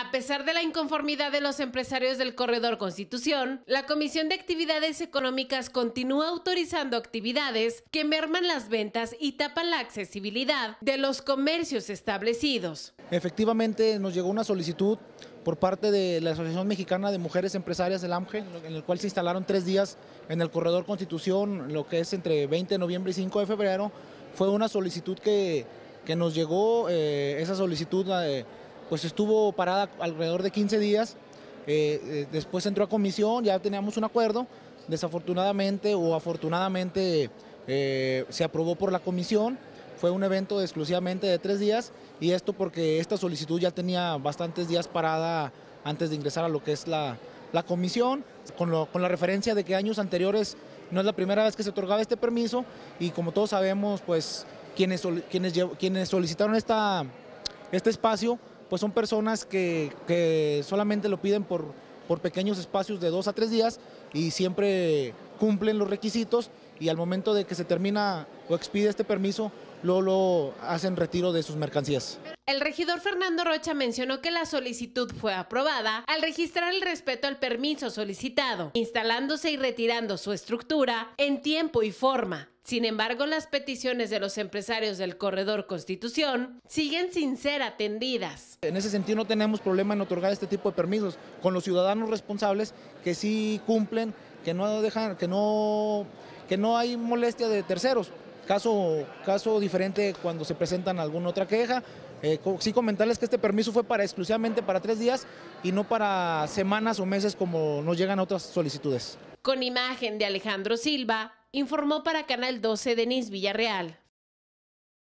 A pesar de la inconformidad de los empresarios del corredor Constitución, la Comisión de Actividades Económicas continúa autorizando actividades que merman las ventas y tapan la accesibilidad de los comercios establecidos. Efectivamente, nos llegó una solicitud por parte de la Asociación Mexicana de Mujeres Empresarias del AMGE, en el cual se instalaron tres días en el corredor Constitución, lo que es entre 20 de noviembre y 5 de febrero. Fue una solicitud que, que nos llegó, eh, esa solicitud... Eh, pues estuvo parada alrededor de 15 días, eh, eh, después entró a comisión, ya teníamos un acuerdo, desafortunadamente o afortunadamente eh, se aprobó por la comisión, fue un evento exclusivamente de tres días y esto porque esta solicitud ya tenía bastantes días parada antes de ingresar a lo que es la, comisión, con, la referencia de que años anteriores no es la primera vez que se otorgaba este permiso y como todos sabemos, pues quienes, quienes, quienes solicitaron esta, este espacio pues son personas que, solamente lo piden por, por pequeños espacios de dos a tres días y siempre cumplen los requisitos y al momento de que se termina o expide este permiso, luego hacen retiro de sus mercancías. El regidor Fernando Rocha mencionó que la solicitud fue aprobada al registrar el respeto al permiso solicitado, instalándose y retirando su estructura en tiempo y forma. Sin embargo, las peticiones de los empresarios del corredor Constitución siguen sin ser atendidas. En ese sentido no tenemos problema en otorgar este tipo de permisos con los ciudadanos responsables que sí cumplen, que no dejan, que no, que no hay molestia de terceros. Caso, caso diferente cuando se presentan alguna otra queja. Eh, sí comentarles que este permiso fue para exclusivamente para tres días y no para semanas o meses como nos llegan otras solicitudes. Con imagen de Alejandro Silva, informó para Canal 12 Denis Villarreal.